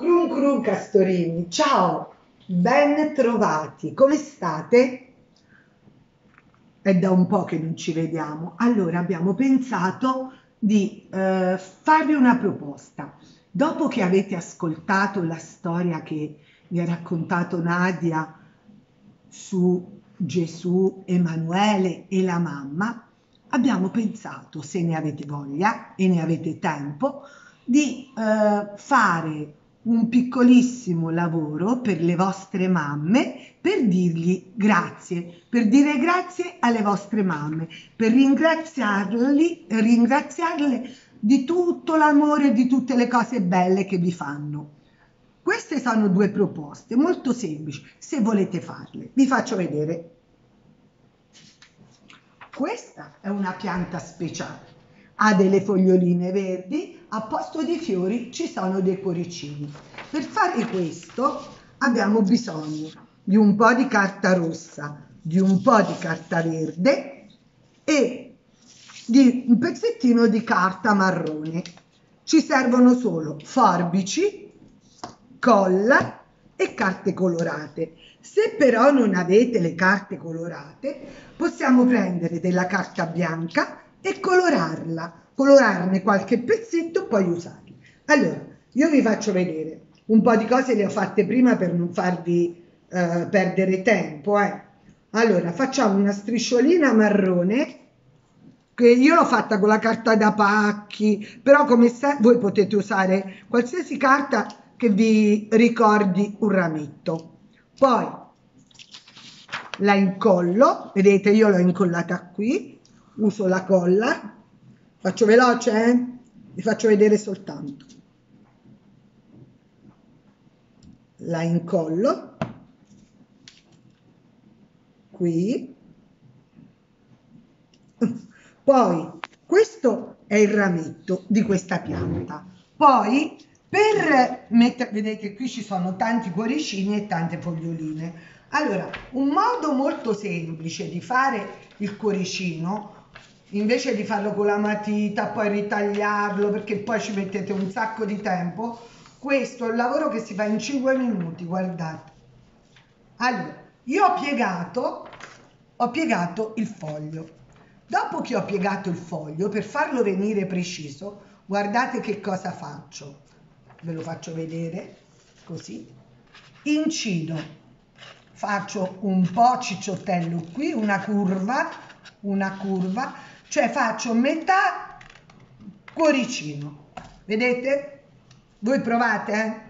Crum crum castorini, ciao, ben trovati, come state? È da un po' che non ci vediamo, allora abbiamo pensato di eh, farvi una proposta. Dopo che avete ascoltato la storia che vi ha raccontato Nadia su Gesù, Emanuele e la mamma, abbiamo pensato, se ne avete voglia e ne avete tempo, di eh, fare un piccolissimo lavoro per le vostre mamme per dirgli grazie, per dire grazie alle vostre mamme, per ringraziarli, ringraziarle di tutto l'amore e di tutte le cose belle che vi fanno. Queste sono due proposte molto semplici, se volete farle. Vi faccio vedere. Questa è una pianta speciale, ha delle foglioline verdi, a posto dei fiori ci sono dei cuoricini. Per fare questo abbiamo bisogno di un po' di carta rossa, di un po' di carta verde e di un pezzettino di carta marrone. Ci servono solo forbici, colla e carte colorate. Se però non avete le carte colorate, possiamo prendere della carta bianca e colorarla, colorarne qualche pezzetto, poi usarli. Allora, io vi faccio vedere un po' di cose le ho fatte prima per non farvi eh, perdere tempo. Eh. Allora, facciamo una strisciolina marrone che io l'ho fatta con la carta da pacchi, però come se voi potete usare qualsiasi carta che vi ricordi un rametto. Poi la incollo, vedete io l'ho incollata qui, uso la colla, faccio veloce, eh? vi faccio vedere soltanto. La incollo qui, poi questo è il rametto di questa pianta. Poi per mettere, vedete qui ci sono tanti cuoricini e tante foglioline. Allora, un modo molto semplice di fare il cuoricino invece di farlo con la matita, poi ritagliarlo perché poi ci mettete un sacco di tempo, questo è un lavoro che si fa in 5 minuti, guardate. Allora, io ho piegato, ho piegato il foglio. Dopo che ho piegato il foglio, per farlo venire preciso, guardate che cosa faccio. Ve lo faccio vedere, così. Incido, faccio un po' cicciottello qui, una curva, una curva, cioè faccio metà cuoricino, vedete? Voi provate, eh?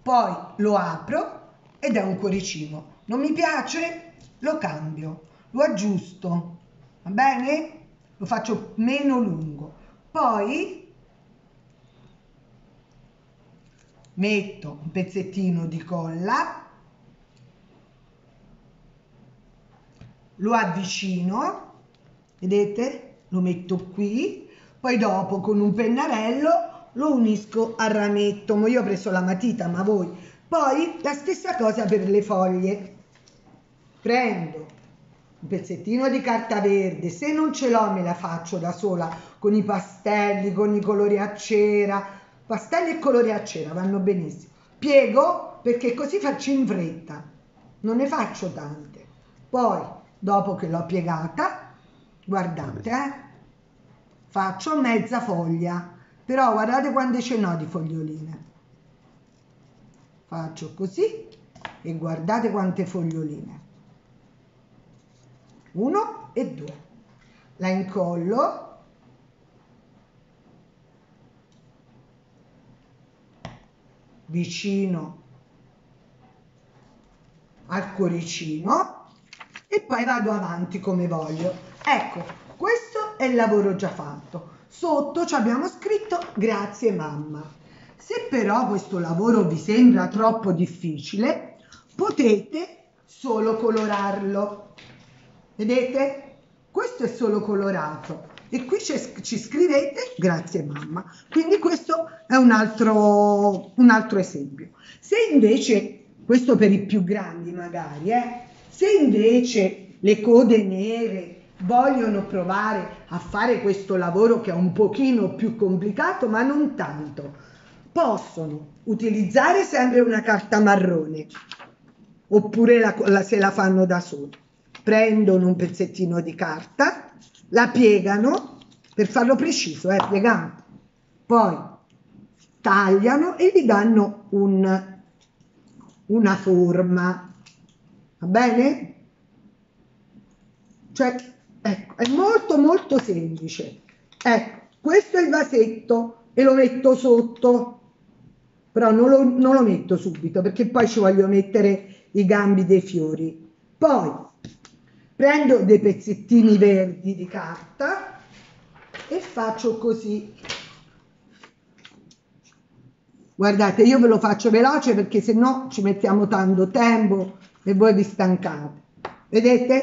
Poi lo apro ed è un cuoricino. Non mi piace? Lo cambio, lo aggiusto, va bene? Lo faccio meno lungo. Poi metto un pezzettino di colla, lo avvicino vedete? Lo metto qui poi dopo con un pennarello lo unisco al rametto io ho preso la matita ma voi? Poi la stessa cosa per le foglie. Prendo un pezzettino di carta verde. Se non ce l'ho me la faccio da sola con i pastelli con i colori a cera. Pastelli e colori a cera vanno benissimo. Piego perché così faccio in fretta. Non ne faccio tante. Poi dopo che l'ho piegata guardate eh? faccio mezza foglia. Però guardate quante ce n'ho di foglioline. Faccio così e guardate quante foglioline. Uno e due. La incollo. Vicino al cuoricino. E poi vado avanti come voglio Ecco, questo è il lavoro già fatto. Sotto ci abbiamo scritto grazie mamma. Se però questo lavoro vi sembra troppo difficile, potete solo colorarlo. Vedete? Questo è solo colorato e qui ci scrivete grazie mamma. Quindi questo è un altro, un altro esempio. Se invece, questo per i più grandi magari, eh, se invece le code nere vogliono provare a fare questo lavoro che è un pochino più complicato, ma non tanto. possono utilizzare sempre una carta marrone oppure la, la, se la fanno da soli. Prendono un pezzettino di carta, la piegano per farlo preciso, eh, piegando. Poi tagliano e gli danno un, una forma. Va bene? Cioè, ecco, è molto molto semplice. Ecco, questo è il vasetto e lo metto sotto però non lo, non lo metto subito perché poi ci voglio mettere i gambi dei fiori. Poi prendo dei pezzettini verdi di carta e faccio così. Guardate, io ve lo faccio veloce perché se no ci mettiamo tanto tempo e voi vi stancate. Vedete?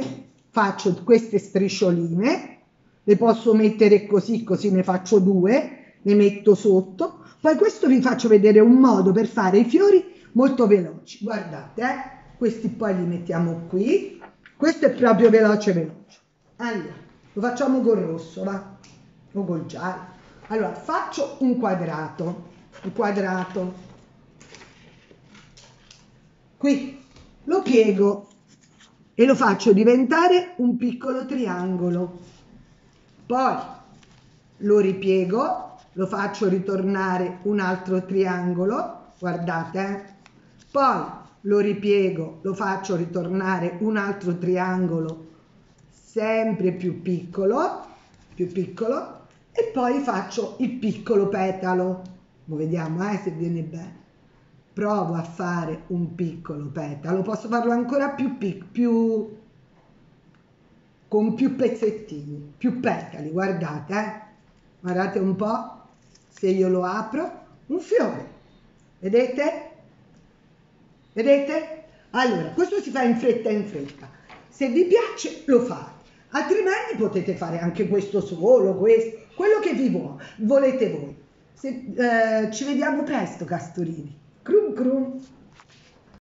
Faccio queste striscioline, le posso mettere così, così ne faccio due, le metto sotto poi questo vi faccio vedere un modo per fare i fiori molto veloci. Guardate, eh? questi poi li mettiamo qui. Questo è proprio veloce veloce. Allora, lo facciamo col rosso, va? O col giallo. Allora, faccio un quadrato. Un quadrato. Qui lo piego e lo faccio diventare un piccolo triangolo. Poi lo ripiego lo faccio ritornare un altro triangolo, guardate, eh? poi lo ripiego, lo faccio ritornare un altro triangolo sempre più piccolo, più piccolo, e poi faccio il piccolo petalo. Lo vediamo eh, se viene bene. Provo a fare un piccolo petalo, posso farlo ancora più piccolo, con più pezzettini, più petali, guardate, eh? guardate un po', se io lo apro, un fiore. Vedete? Vedete? Allora, questo si fa in fretta in fretta. Se vi piace lo fate, altrimenti potete fare anche questo solo, questo, quello che vi vuole, volete voi. Se, eh, ci vediamo presto, Castorini. гру